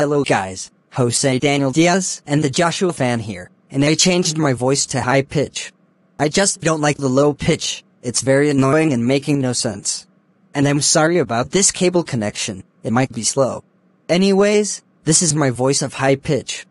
Hello guys, Jose Daniel Diaz and the Joshua fan here, and I changed my voice to high pitch. I just don't like the low pitch, it's very annoying and making no sense. And I'm sorry about this cable connection, it might be slow. Anyways, this is my voice of high pitch.